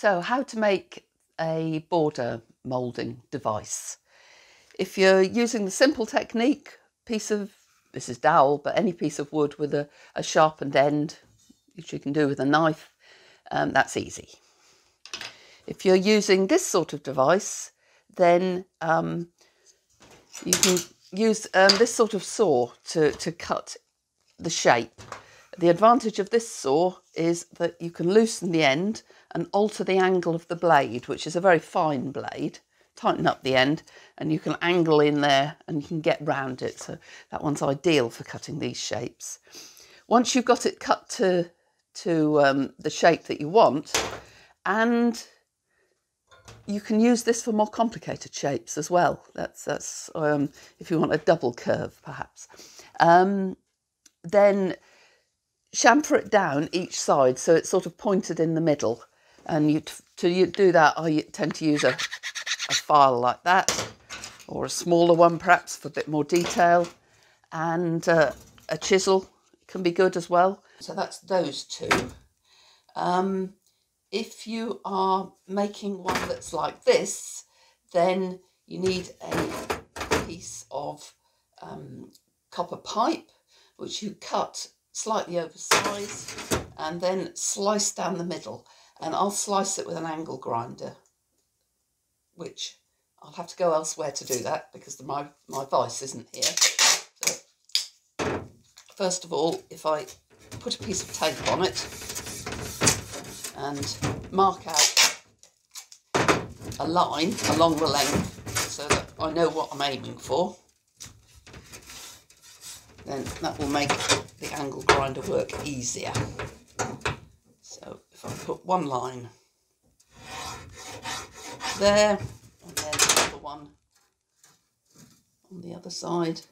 So how to make a border moulding device. If you're using the simple technique, piece of, this is dowel, but any piece of wood with a, a sharpened end, which you can do with a knife, um, that's easy. If you're using this sort of device, then um, you can use um, this sort of saw to, to cut the shape. The advantage of this saw is that you can loosen the end and alter the angle of the blade, which is a very fine blade. Tighten up the end and you can angle in there and you can get round it. So that one's ideal for cutting these shapes. Once you've got it cut to, to um, the shape that you want, and you can use this for more complicated shapes as well. That's, that's um, if you want a double curve perhaps. Um, then chamfer it down each side so it's sort of pointed in the middle and you to do that I tend to use a, a file like that or a smaller one perhaps for a bit more detail and uh, a chisel can be good as well. So that's those two. Um, if you are making one that's like this then you need a piece of um, copper pipe which you cut slightly oversized and then slice down the middle and I'll slice it with an angle grinder, which I'll have to go elsewhere to do that because the, my, my vise isn't here. So, first of all, if I put a piece of tape on it and mark out a line along the length so that I know what I'm aiming for, then that will make the angle grinder work easier if I put one line there and then another one on the other side.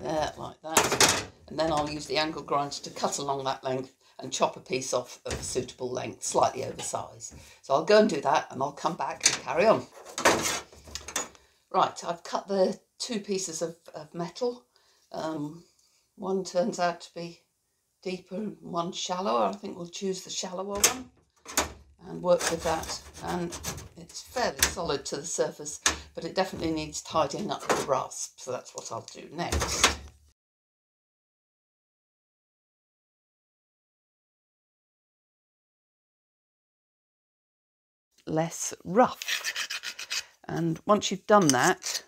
There, like that. And then I'll use the angle grinder to cut along that length and chop a piece off of a suitable length, slightly oversized. So I'll go and do that and I'll come back and carry on. Right, I've cut the two pieces of, of metal. Um, one turns out to be deeper and one shallower. I think we'll choose the shallower one and work with that. And it's fairly solid to the surface, but it definitely needs tidying up with rasp. So that's what I'll do next. Less rough. And once you've done that,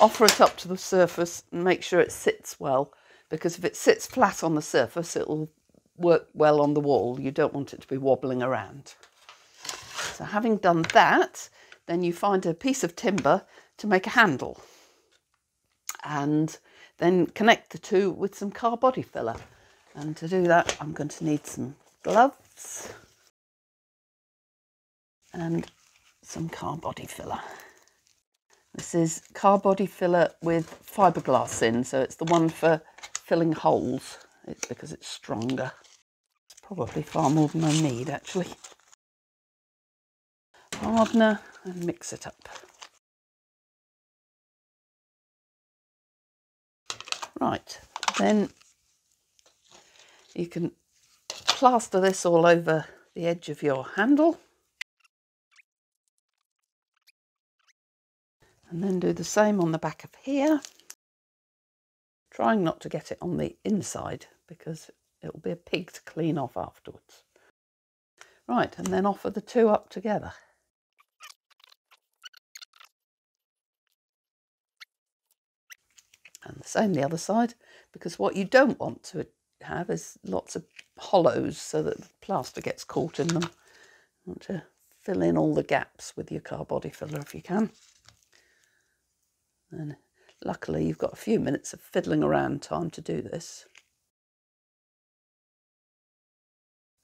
offer it up to the surface and make sure it sits well because if it sits flat on the surface, it'll work well on the wall. You don't want it to be wobbling around. So having done that, then you find a piece of timber to make a handle and then connect the two with some car body filler. And to do that, I'm going to need some gloves and some car body filler. This is car body filler with fiberglass in, so it's the one for filling holes. It's because it's stronger. It's probably far more than I need actually. Hardener and mix it up. Right, then you can plaster this all over the edge of your handle. And then do the same on the back of here. Trying not to get it on the inside because it will be a pig to clean off afterwards. Right and then offer the two up together. And the same the other side because what you don't want to have is lots of hollows so that the plaster gets caught in them. You want to fill in all the gaps with your car body filler if you can and luckily you've got a few minutes of fiddling around time to do this.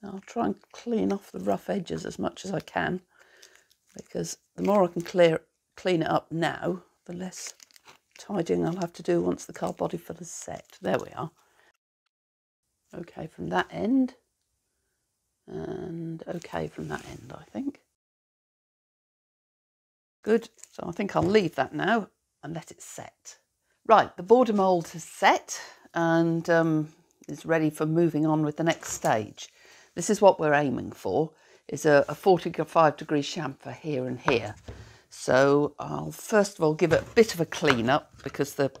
I'll try and clean off the rough edges as much as I can because the more I can clear clean it up now, the less tidying I'll have to do once the car body fill is set. There we are. Okay from that end and okay from that end I think. Good, so I think I'll leave that now and let it set. Right, the border mould has set and um, is ready for moving on with the next stage. This is what we're aiming for, is a, a 45 degree chamfer here and here. So I'll first of all give it a bit of a clean up because the,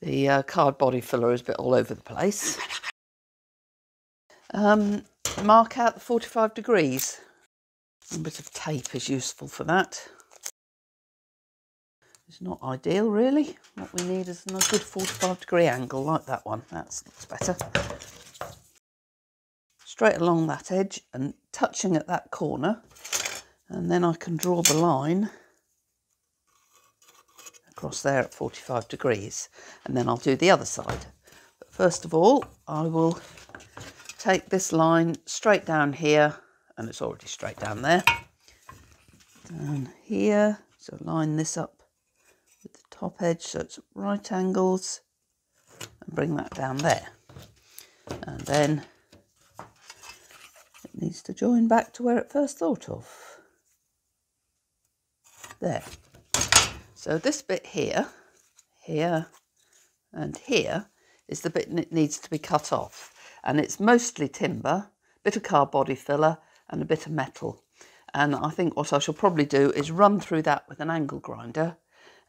the uh, card body filler is a bit all over the place. Um, mark out the 45 degrees. A bit of tape is useful for that. It's not ideal really. What we need is a good 45 degree angle like that one. That's looks better. Straight along that edge and touching at that corner. And then I can draw the line across there at 45 degrees. And then I'll do the other side. But first of all, I will take this line straight down here. And it's already straight down there. Down here. So line this up top edge so it's right angles and bring that down there. And then it needs to join back to where it first thought of. There. So this bit here here and here is the bit that needs to be cut off. And it's mostly timber bit of car body filler and a bit of metal. And I think what I shall probably do is run through that with an angle grinder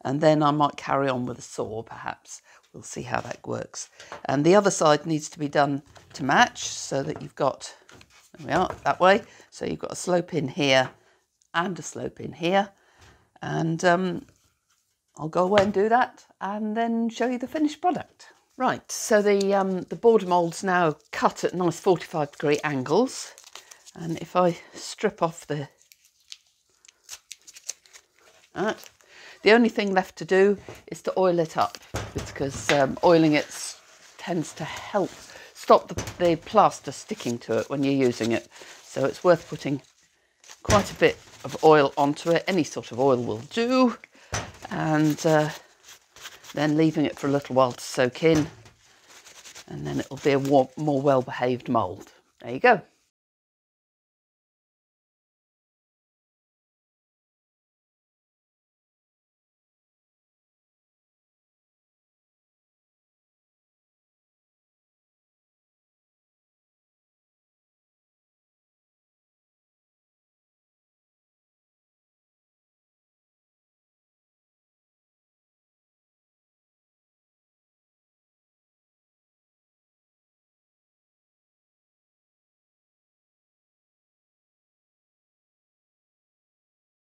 and then I might carry on with a saw perhaps. We'll see how that works. And the other side needs to be done to match so that you've got, there we are, that way. So you've got a slope in here and a slope in here. And um, I'll go away and do that and then show you the finished product. Right, so the, um, the border mould's now cut at nice 45 degree angles. And if I strip off the, uh, the only thing left to do is to oil it up because um, oiling it tends to help stop the, the plaster sticking to it when you're using it. So it's worth putting quite a bit of oil onto it. Any sort of oil will do. And uh, then leaving it for a little while to soak in. And then it'll be a more well-behaved mould. There you go.